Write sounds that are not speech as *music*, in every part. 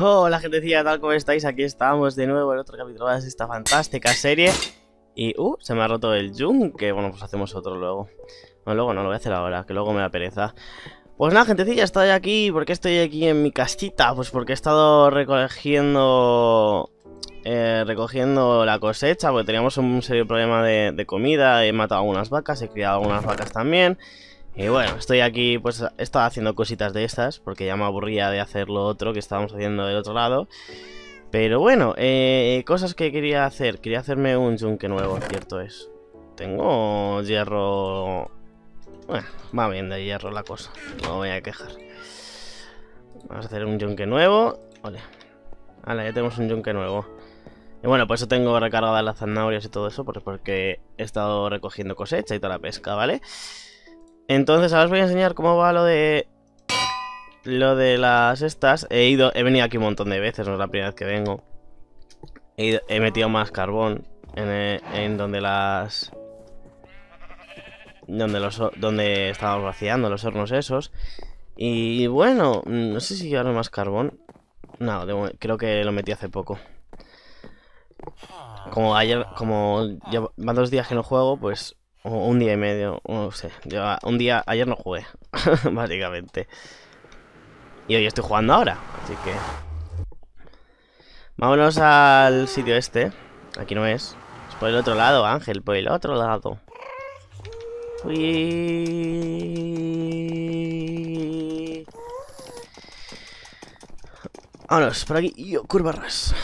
Hola gentecilla, tal como estáis, aquí estamos de nuevo en otro capítulo de esta fantástica serie. Y, uh, se me ha roto el yunque, bueno, pues hacemos otro luego. No, luego no, lo voy a hacer ahora, que luego me da pereza. Pues nada, gentecilla, estoy aquí, ¿por qué estoy aquí en mi casita? Pues porque he estado recogiendo... Eh, recogiendo la cosecha, porque teníamos un serio problema de, de comida He matado algunas vacas, he criado algunas vacas también y bueno, estoy aquí, pues he estado haciendo cositas de estas, porque ya me aburría de hacer lo otro que estábamos haciendo del otro lado. Pero bueno, eh, cosas que quería hacer. Quería hacerme un yunque nuevo, cierto es. Tengo hierro... Bueno, va bien de hierro la cosa, no voy a quejar. Vamos a hacer un yunque nuevo. Vale. Vale, ya tenemos un yunque nuevo. Y bueno, por eso tengo recargadas las zanahorias y todo eso, pues porque he estado recogiendo cosecha y toda la pesca, ¿vale? vale entonces ahora os voy a enseñar cómo va lo de... Lo de las estas. He ido, he venido aquí un montón de veces, no es la primera vez que vengo. He, metido más carbón en, en, donde las... Donde los donde estábamos vaciando los hornos esos. Y bueno, no sé si llevaron más carbón. No, creo que lo metí hace poco. Como ayer, como ya van dos días que no juego, pues un día y medio, no sé. un día, ayer no jugué, *laughs* básicamente. Y hoy estoy jugando ahora, así que... Vámonos al sitio este. Aquí no es. Es por el otro lado, Ángel, por el otro lado. Uy. Vámonos, por aquí. Yo, curvarras.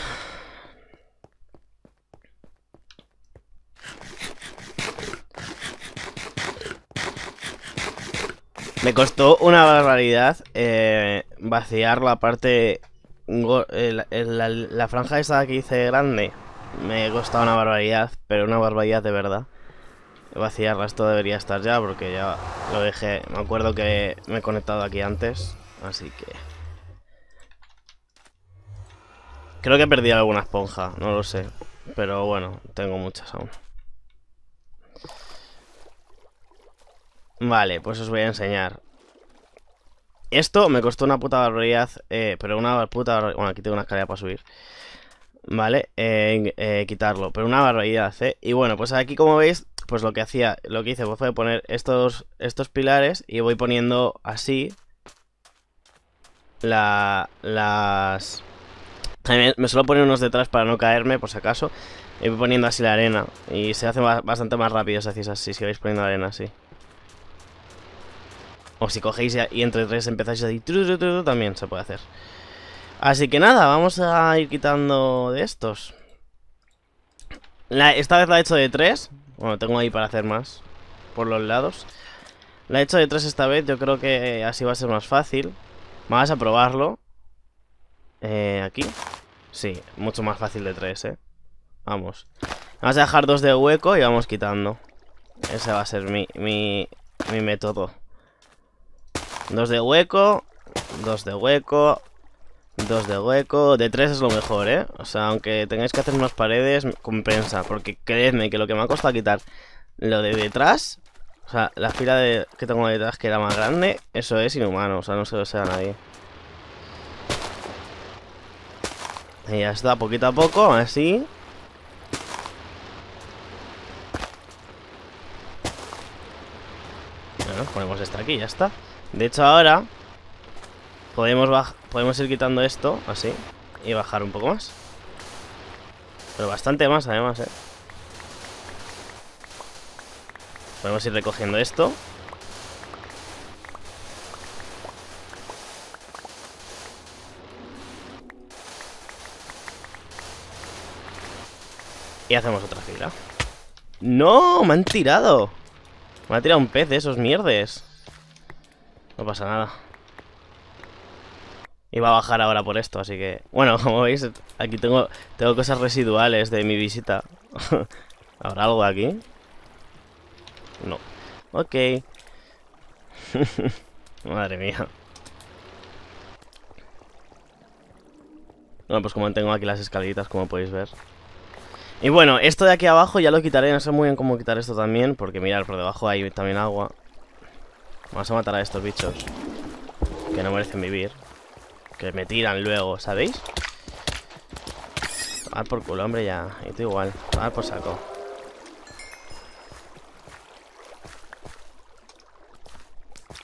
Me costó una barbaridad eh, vaciar la parte... la, franja esa que hice grande me costó una barbaridad, pero una barbaridad de verdad. Vaciarla, esto debería estar ya porque ya lo dejé. Me acuerdo que me he conectado aquí antes, así que... Creo que he perdido alguna esponja, no lo sé. Pero bueno, tengo muchas aún. Vale, pues os voy a enseñar. Esto me costó una puta barbaridad, eh, pero una puta Bueno, aquí tengo una escalera para subir. Vale, eh, eh, quitarlo, pero una barbaridad, ¿eh? Y bueno, pues aquí como veis, pues lo que hacía, lo que hice fue poner estos, estos pilares y voy poniendo así la, las... Me suelo poner unos detrás para no caerme, por si acaso. Y voy poniendo así la arena. Y se hace bastante más rápido si hacéis así, si vais poniendo arena así. O si cogéis y entre tres empezáis a también se puede hacer. Así que nada, vamos a ir quitando de estos. esta vez la he hecho de tres. Bueno, tengo ahí para hacer más. Por los lados. La he hecho de tres esta vez. Yo creo que así va a ser más fácil. Vamos a probarlo. Eh, aquí. Sí, mucho más fácil de tres, eh. Vamos. Vamos a dejar dos de hueco y vamos quitando. Ese va a ser mi, mi, mi método. Dos de hueco. Dos de hueco. Dos de hueco. De tres es lo mejor, ¿eh? O sea, aunque tengáis que hacer unas paredes, compensa. Porque creedme que lo que me ha costado quitar lo de detrás... O sea, la fila de, que tengo detrás que era más grande, eso es inhumano. O sea, no se lo sea nadie. Y ya está, poquito a poco, así. Bueno, ponemos esta aquí, ya está. De hecho ahora podemos, podemos ir quitando esto, así, y bajar un poco más. Pero bastante más además, ¿eh? Podemos ir recogiendo esto. Y hacemos otra fila. ¡No! ¡Me han tirado! Me ha tirado un pez de esos mierdes. No pasa nada. Iba a bajar ahora por esto, así que... Bueno, *laughs* como veis, aquí tengo, tengo cosas residuales de mi visita. *laughs* ¿Habrá algo aquí? No. Ok. *laughs* Madre mía. Bueno, pues como tengo aquí las escaleritas, como podéis ver. Y bueno, esto de aquí abajo ya lo quitaré. No sé muy bien cómo quitar esto también, porque mirar, por debajo hay también agua. Vamos a matar a estos bichos Que no merecen vivir Que me tiran luego, ¿sabéis? A por culo, hombre, ya. Y tú igual. A por saco.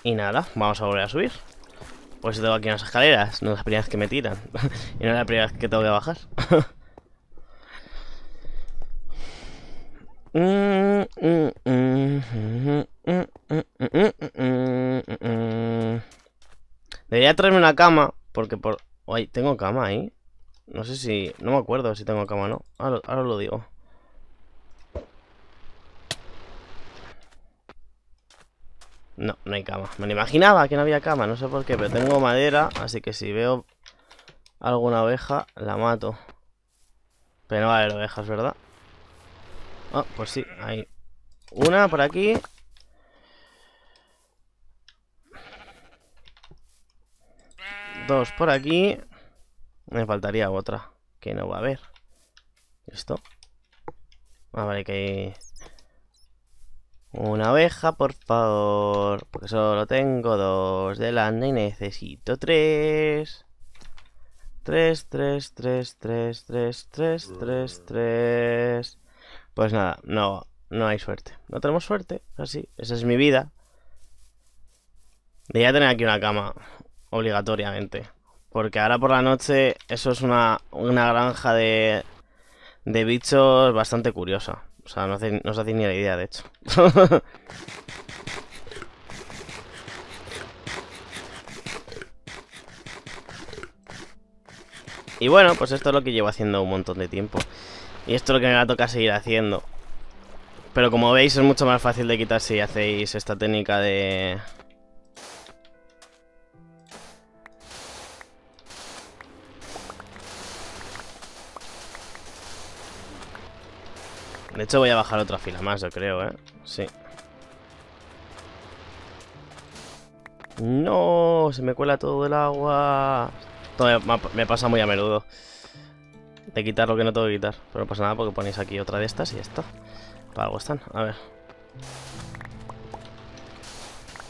Y nada, vamos a volver a subir. Pues tengo aquí unas escaleras. No es la primera vez que me tiran. *laughs* y no es la primera vez que tengo que bajar. *laughs* Debería traerme una cama. Porque por... Ay, tengo cama ahí. No sé si... No me acuerdo si tengo cama o no. Ahora, lo digo. No, no hay cama. Me lo imaginaba que no había cama, no sé por qué, pero tengo madera, así que si veo alguna oveja, la mato. Pero no va a haber ovejas, ¿verdad? Ah, pues sí, hay una por aquí. Dos por aquí. Me faltaría otra, que no va a haber. ¿Esto? Ah, vale, que hay... Una oveja, por favor. Porque solo tengo dos de lana y necesito tres. Tres, tres, tres, tres, tres, tres, tres, tres. Pues nada, no, no hay suerte. No tenemos suerte, así. Esa es mi vida. Debería tener aquí una cama, obligatoriamente. Porque ahora por la noche eso es una, una granja de, de bichos bastante curiosa. O sea, no, hace, no os hacéis ni la idea, de hecho. *laughs* y bueno, pues esto es lo que llevo haciendo un montón de tiempo. Y esto es lo que me va a tocar seguir haciendo. Pero como veis es mucho más fácil de quitar si hacéis esta técnica de... De hecho voy a bajar otra fila más, yo creo, ¿eh? Sí. No, se me cuela todo el agua. Todo me, pasa muy a menudo. De quitar lo que no tengo que quitar. Pero no pasa nada porque ponéis aquí otra de estas y ya está. Para algo están. A ver.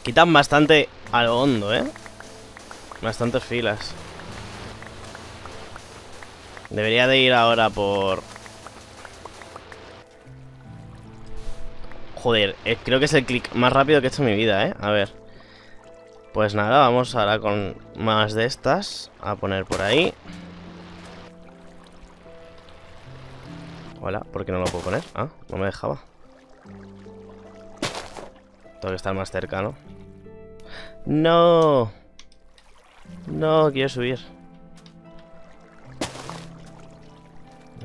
Quitan bastante a lo hondo, ¿eh? Bastantes filas. Debería de ir ahora por... Joder, eh, creo que es el clic más rápido que he hecho en mi vida, ¿eh? A ver. Pues nada, vamos ahora con más de estas a poner por ahí. Hola, ¿por qué no lo puedo poner? Ah, no me dejaba. Tengo que estar más cerca, ¿no? ¡No! No, quiero subir.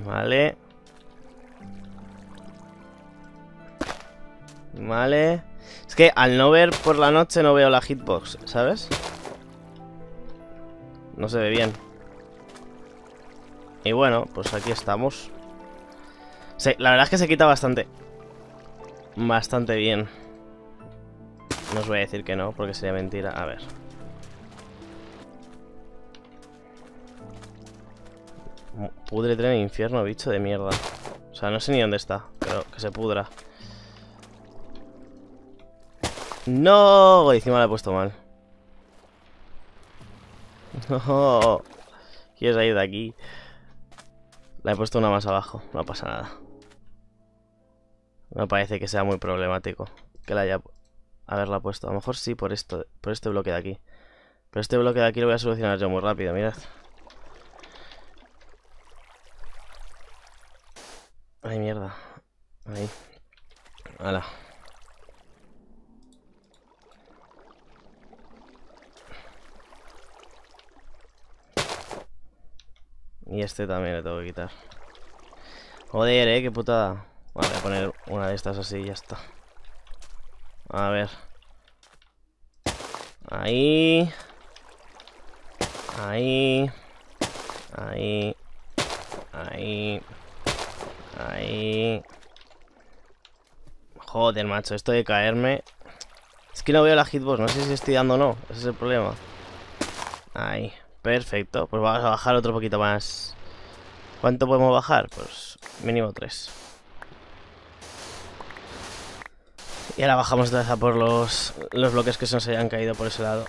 Vale. Vale. Es que al no ver por la noche no veo la hitbox, ¿sabes? No se ve bien. Y bueno, pues aquí estamos. la verdad es que se quita bastante. Bastante bien. No os voy a decir que no, porque sería mentira. A ver. Pudre tren infierno, bicho de mierda. O sea, no sé ni dónde está, pero que se pudra. No, encima la he puesto mal. *laughs* No. ¿Quieres salir de aquí? La he puesto una más abajo, no pasa nada. No parece que sea muy problemático que la haya haberla puesto. A lo mejor sí por esto, por este bloque de aquí. Pero este bloque de aquí lo voy a solucionar yo muy rápido, mirad. Ay, mierda. Ahí. Hala. Y este también le tengo que quitar. Joder, eh, qué putada. voy a poner una de estas así y ya está. A ver. Ahí. Ahí. Ahí. Ahí. Ahí. Joder, macho, esto de caerme. Es que no veo la hitbox, no sé si estoy dando o no. Ese es el problema. Ahí. Perfecto, pues vamos a bajar otro poquito más. ¿Cuánto podemos bajar? Pues mínimo 3. Y ahora bajamos otra vez a por los, los bloques que se nos hayan caído por ese lado.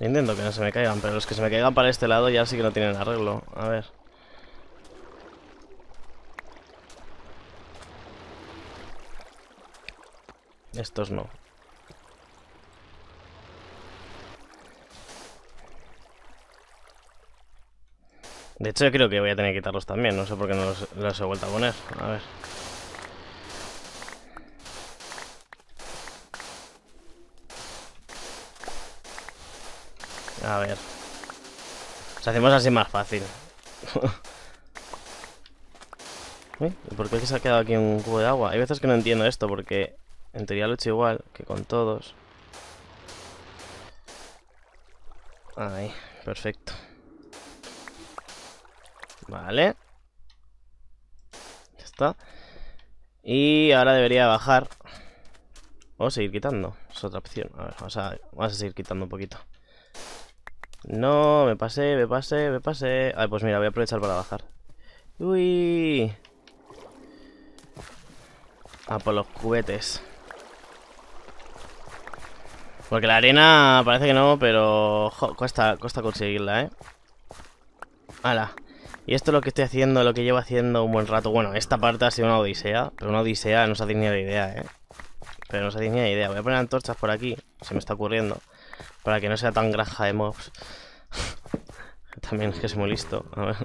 Intento que no se me caigan, pero los que se me caigan para este lado ya sí que no tienen arreglo. A ver. Estos no. De hecho, creo que voy a tener que quitarlos también. No sé por qué no los, he vuelto a poner. A ver. A ver. Os hacemos así más fácil. *laughs* ¿Y por qué se ha quedado aquí un cubo de agua? Hay veces que no entiendo esto porque en teoría lo he hecho igual que con todos. Ahí, perfecto. Vale. Ya está. Y ahora debería bajar. O seguir quitando. Es otra opción. A ver, vamos a, seguir quitando un poquito. No, me pasé, me pasé, me pasé. Ay, pues mira, voy a aprovechar para bajar. Uy. A por los cubetes. Porque la arena parece que no, pero cuesta, cuesta conseguirla, ¿eh? ¡Hala! Y esto es lo que estoy haciendo, lo que llevo haciendo un buen rato. Bueno, esta parte ha sido una odisea, pero una odisea no os hacéis ni idea, ¿eh? Pero no os hacéis ni idea. Voy a poner antorchas por aquí, se me está ocurriendo. Para que no sea tan granja de mobs. *laughs* También es que soy muy listo. A ver.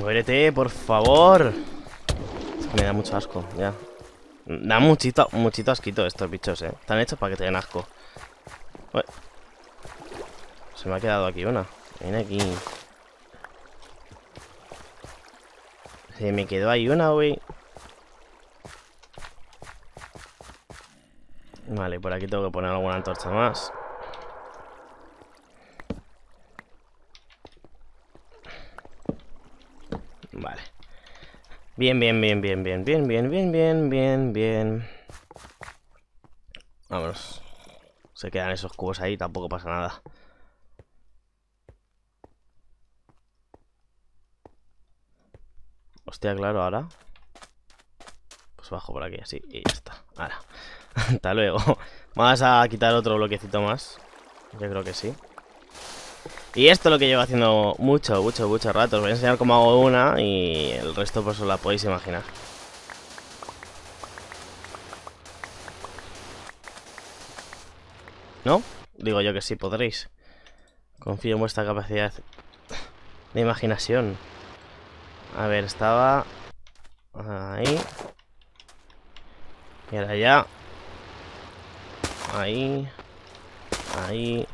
Muérete, por favor. me da mucho asco, ya. Da muchito, muchito asquito estos bichos, eh. Están hechos para que te den asco. Se me ha quedado aquí una. Ven aquí. Se me quedó ahí una, güey. Vale, por aquí tengo que poner alguna antorcha más. Vale. Bien, bien, bien, bien, bien, bien, bien, bien, bien, bien, bien. Vámonos. Se quedan esos cubos ahí, tampoco pasa nada. Hostia, claro, ahora. Pues bajo por aquí así y ya está. Ahora. *laughs* Hasta luego. Vamos a quitar otro bloquecito más. Yo creo que sí. Y esto es lo que llevo haciendo mucho, mucho, mucho rato. Os voy a enseñar cómo hago una y el resto pues os la podéis imaginar. ¿No? Digo yo que sí, podréis. Confío en vuestra capacidad de imaginación. A ver, estaba... Ahí. Y ahora ya. Ahí. Ahí.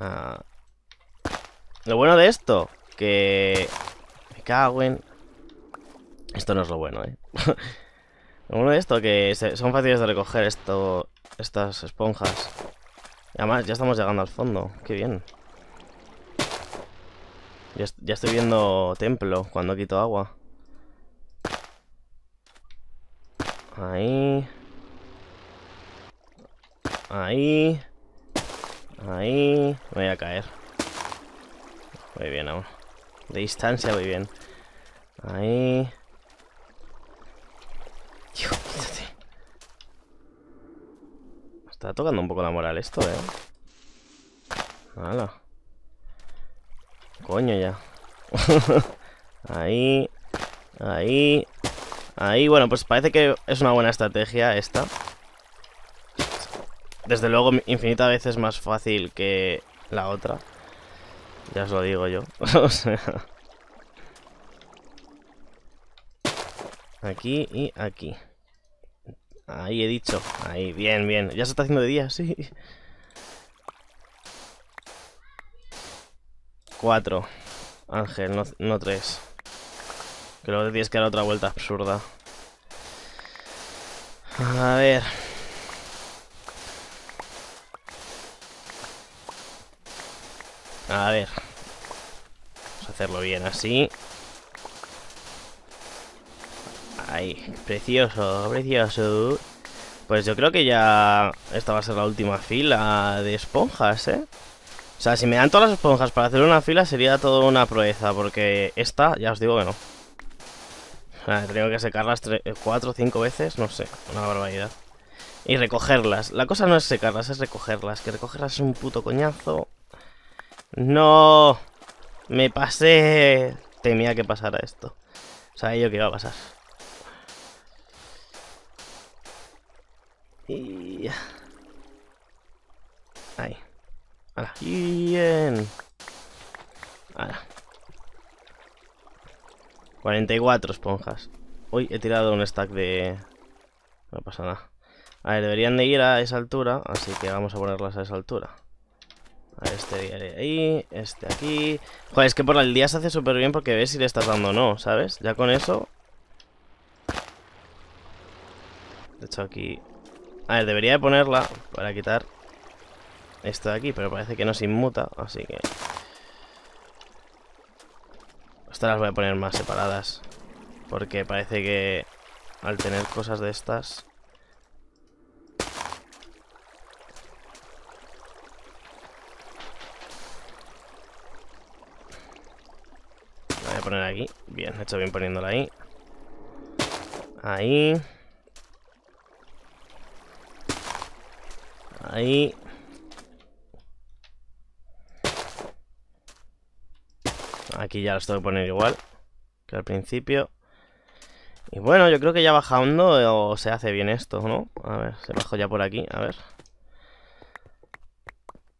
Ah. Lo bueno de esto, que... Me cago en... Esto no es lo bueno, ¿eh? *laughs* lo bueno de esto, que son fáciles de recoger esto, estas esponjas. Y además, ya estamos llegando al fondo. Qué bien. Ya, ya estoy viendo templo cuando quito agua. Ahí. Ahí. Ahí. voy a caer. Muy bien aún. De distancia muy bien. Ahí. Dios, Está tocando un poco la moral esto, eh. Hala. Coño ya. *laughs* ahí. Ahí. Ahí, bueno, pues parece que es una buena estrategia esta desde luego infinita veces más fácil que la otra. Ya os lo digo yo. *laughs* o sea... Aquí y aquí. Ahí he dicho. Ahí, bien, bien. Ya se está haciendo de día, sí. Cuatro. Ángel, no, no tres. Creo que tienes que dar otra vuelta absurda. A ver. A ver. Vamos a hacerlo bien así. Ahí, precioso, precioso. Pues yo creo que ya esta va a ser la última fila de esponjas, ¿eh? O sea, si me dan todas las esponjas para hacer una fila sería todo una proeza, porque esta, ya os digo que no. he tenido que secarlas cuatro o cinco veces, no sé, una barbaridad. Y recogerlas. La cosa no es secarlas, es recogerlas. Que recogerlas es un puto coñazo. ¡No! Me pasé. Temía que pasara esto. Sabía yo que iba a pasar. Y... Ahí. Ahora. Bien. Ahora. 44 esponjas. Uy, he tirado un stack de... No pasa nada. A ver, deberían de ir a esa altura, así que vamos a ponerlas a esa altura. Este de ahí, este aquí... Joder, es que por el día se hace súper bien porque ves si le estás dando o no, ¿sabes? Ya con eso... De hecho aquí... A ver, debería de ponerla para quitar esto de aquí, pero parece que no se inmuta, así que... Estas las voy a poner más separadas. Porque parece que al tener cosas de estas poner aquí. Bien, he hecho bien poniéndola ahí. Ahí. Ahí. Aquí ya las tengo que poner igual que al principio. Y bueno, yo creo que ya bajando o se hace bien esto, ¿no? A ver, se bajó ya por aquí, a ver.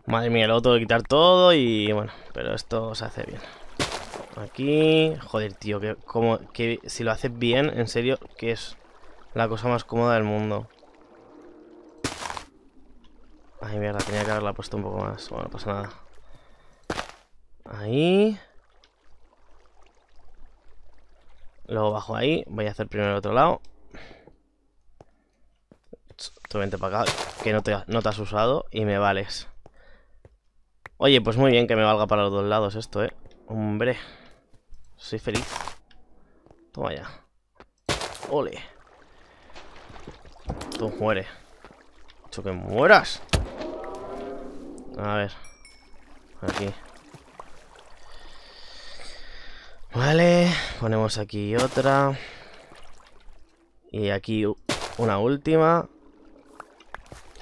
Madre mía, luego tengo que quitar todo y bueno, pero esto se hace bien. Aquí... Joder, tío, que, como, que si lo haces bien, en serio, que es la cosa más cómoda del mundo. Ay, mierda, tenía que haberla puesto un poco más. Bueno, no pasa nada. Ahí. Luego bajo ahí. Voy a hacer primero el otro lado. Tú vente para acá, que no te, no te has usado y me vales. Oye, pues muy bien que me valga para los dos lados esto, ¿eh? Hombre. Soy feliz. Toma ya. Ole. Tú muere. Hecho que mueras. A ver. Aquí. Vale. Ponemos aquí otra. Y aquí una última.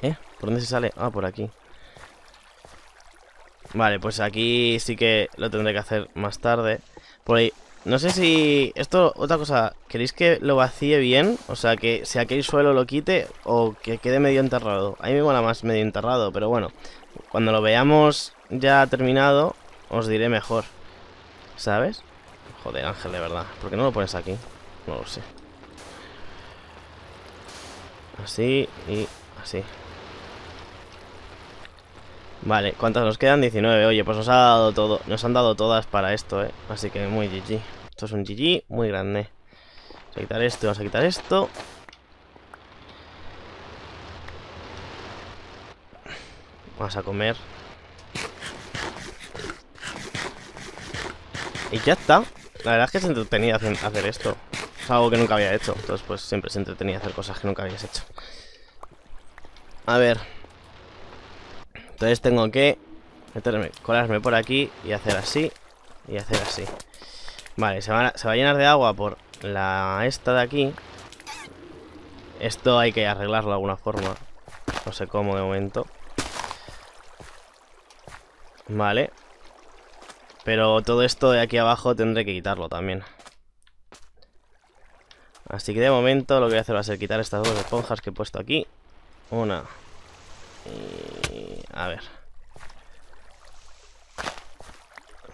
¿Eh? ¿Por dónde se sale? Ah, por aquí. Vale, pues aquí sí que lo tendré que hacer más tarde. Por ahí. No sé si... Esto, otra cosa. ¿Queréis que lo vacíe bien? O sea, que si aquel suelo lo quite o que quede medio enterrado. A mí me mola más medio enterrado, pero bueno. Cuando lo veamos ya terminado, os diré mejor. ¿Sabes? Joder, Ángel, de verdad. ¿Por qué no lo pones aquí? No lo sé. Así y así. Vale, ¿cuántas nos quedan? 19. Oye, pues nos ha dado todo. Nos han dado todas para esto, ¿eh? Así que muy GG. Esto es un GG muy grande. Vamos a quitar esto, vamos a quitar esto. Vamos a comer. Y ya está. La verdad es que se entretenía hacer esto. Es algo que nunca había hecho. Entonces, pues siempre se entretenía hacer cosas que nunca habías hecho. A ver. Entonces tengo que meterme, colarme por aquí y hacer así y hacer así. Vale, se va, a llenar de agua por la esta de aquí. Esto hay que arreglarlo de alguna forma. No sé cómo de momento. Vale. Pero todo esto de aquí abajo tendré que quitarlo también. Así que de momento lo que voy a hacer va a ser quitar estas dos esponjas que he puesto aquí. Una. Y a ver.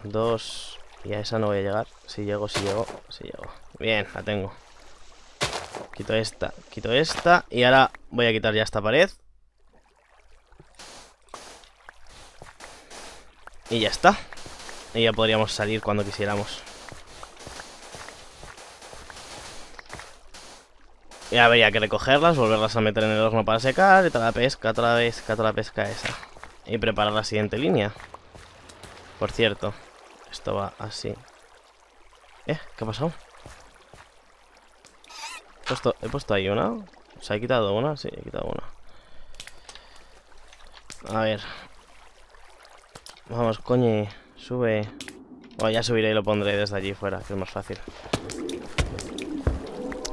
Dos. Y a esa no voy a llegar. Si llego, si llego, si llego. Bien, la tengo. Quito esta, quito esta. Y ahora voy a quitar ya esta pared. Y ya está. Y ya podríamos salir cuando quisiéramos. Y habría que recogerlas, volverlas a meter en el horno para secar y toda la pesca, la pesca, toda la pesca esa. Y preparar la siguiente línea. Por cierto, esto va así. ¿Eh? ¿Qué ha pasado? He puesto, he puesto ahí una. ¿Se ha quitado una? Sí, he quitado una. A ver. Vamos, coño. Sube. O ya subiré y lo pondré desde allí fuera, que es más fácil.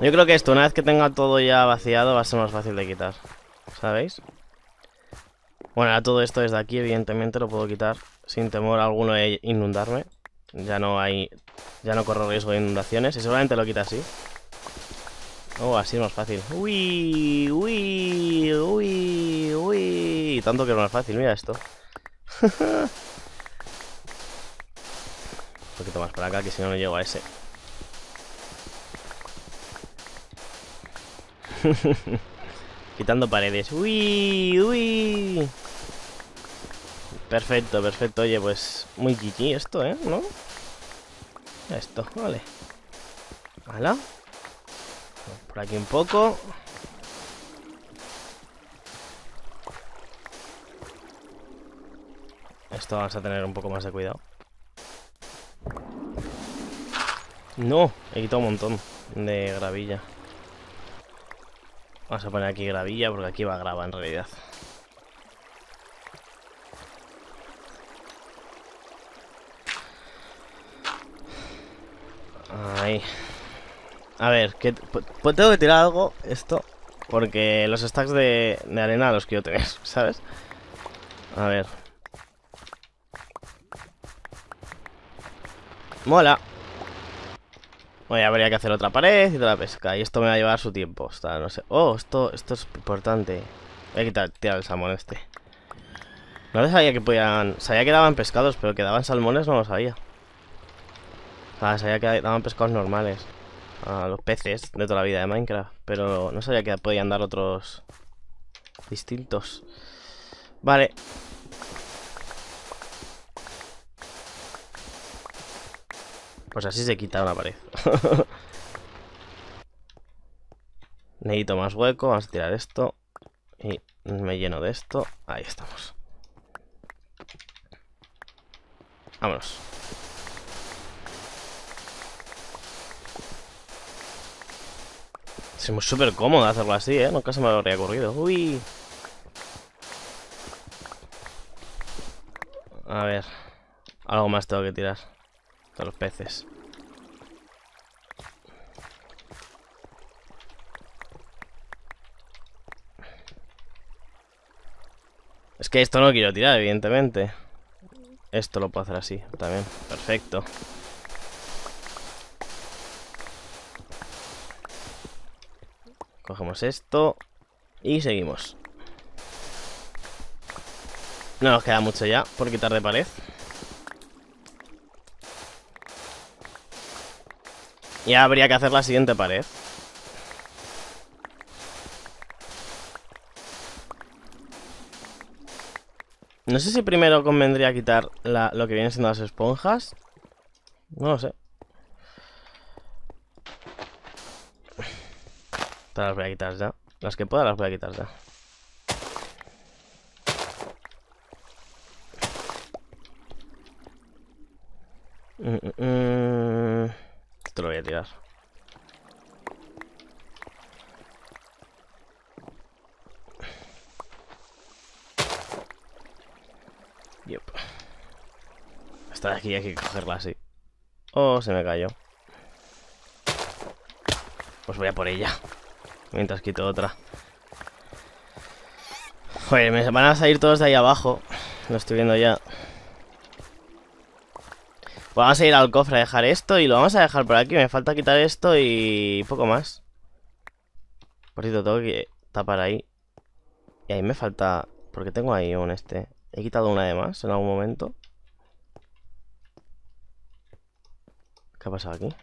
Yo creo que esto, una vez que tenga todo ya vaciado, va a ser más fácil de quitar. ¿Sabéis? Bueno, ahora todo esto desde aquí, evidentemente, lo puedo quitar sin temor alguno de inundarme. Ya no hay... Ya no corro riesgo de inundaciones y seguramente lo quita así. Oh, así es más fácil. Uy, uy, uy, uy. Tanto que es fácil, mira esto. *laughs* Un poquito más para acá, que si no, no llego a ese. *laughs* Quitando paredes. Uy, uy. Perfecto, perfecto. Oye, pues muy GG esto, ¿eh? ¿No? Esto, vale. ¿Hala? Por aquí un poco. Esto vamos a tener un poco más de cuidado. No, he quitado un montón de gravilla. Vamos a poner aquí gravilla porque aquí va grava en realidad. Ahí. A ver, tengo que tirar algo, esto, porque los stacks de, de arena los quiero tener, *laughs* ¿sabes? A ver. Mola. Bueno, habría que hacer otra pared y toda la pesca. Y esto me va a llevar su tiempo. Está, no sé. Oh, esto, esto es importante. Voy a quitar, tirar el salmón este. No sabía que podían... Sabía que daban pescados, pero que daban salmones no lo sabía. Sea, sabía que daban pescados normales. A los peces de toda la vida de Minecraft. Pero no sabía que podían dar otros... Distintos. Vale. Pues así se quita una pared. *laughs* Necesito más hueco, vamos a tirar esto. Y me lleno de esto. Ahí estamos. Vámonos. Es súper cómodo hacerlo así, ¿eh? Nunca se me habría ocurrido. Uy. A ver. Algo más tengo que tirar los peces. Es que esto no lo quiero tirar, evidentemente. Esto lo puedo hacer así, también. Perfecto. Cogemos esto y seguimos. No nos queda mucho ya por quitar de pared. Ya habría que hacer la siguiente pared. No sé si primero convendría quitar lo que vienen siendo las esponjas. No lo sé. Estas las voy a quitar ya. Las que pueda las voy a quitar ya. Mm, mm, mm. Te lo voy a tirar. Yep. Esta de aquí hay que cogerla así. Oh, se me cayó. Pues voy a por ella. Mientras quito otra. Joder, me van a salir todos de ahí abajo. Lo estoy viendo ya. Vamos a ir al cofre a dejar esto y lo vamos a dejar por aquí. Me falta quitar esto y poco más. Por cierto, tengo que tapar ahí. Y ahí me falta... Porque tengo ahí un este. He quitado una de más en algún momento. ¿Qué ha pasado aquí?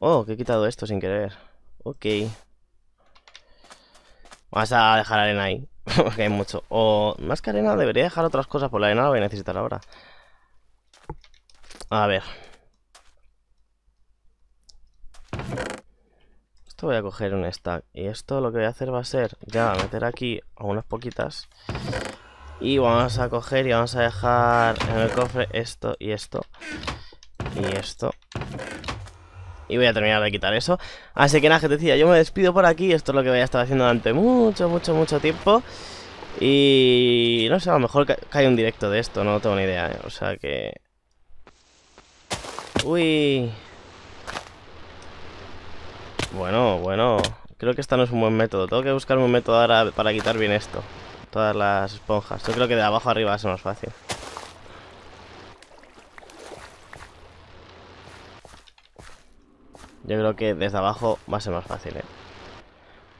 Oh, que he quitado esto sin querer. Ok. Vamos a dejar arena ahí. *laughs* Porque hay mucho. O más que arena, debería dejar otras cosas por la arena. Lo voy a necesitar ahora. A ver. Esto voy a coger un stack. Y esto lo que voy a hacer va a ser ya meter aquí unas poquitas. Y vamos a coger y vamos a dejar en el cofre esto y esto. Y esto. Y voy a terminar de quitar eso. Así que nada, que te decía, yo me despido por aquí. Esto es lo que voy a estar haciendo durante mucho, mucho, mucho tiempo. Y no sé, a lo mejor cae un directo de esto, no tengo ni idea. ¿eh? O sea que Uy. Bueno, bueno. Creo que este no es un buen método. Tengo que buscar un método ahora para quitar bien esto. Todas las esponjas. Yo creo que de abajo arriba es más fácil. Yo creo que desde abajo va a ser más fácil, ¿eh?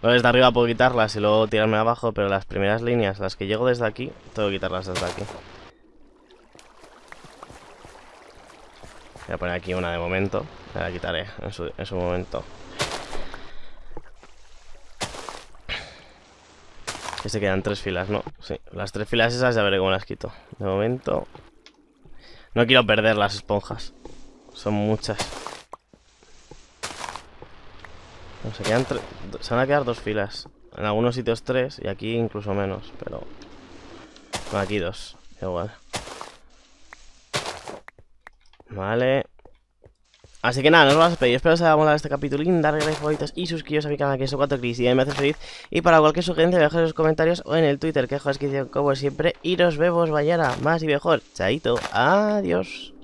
Luego desde arriba puedo quitarlas y luego tirarme abajo, pero las primeras líneas, las que llego desde aquí, tengo que quitarlas desde aquí. Voy a poner aquí una de momento. La quitaré en su, en su momento. Que se quedan tres filas, ¿no? Sí, las tres filas esas ya veré cómo las quito. De momento... No quiero perder las esponjas. Son muchas. se, quedan se van a quedar dos filas. En algunos sitios tres y aquí incluso menos, pero... aquí dos, igual. Vale. Así que nada, nos vamos a despedir. Espero que os haya molado este capítulo. Darle like, favoritos y suscribiros a mi canal que es 4 Cris y me hace feliz. Y para cualquier sugerencia, dejad en los comentarios o en el Twitter que dejo descripción como siempre. Y nos vemos mañana, más y mejor. Chaito, adiós.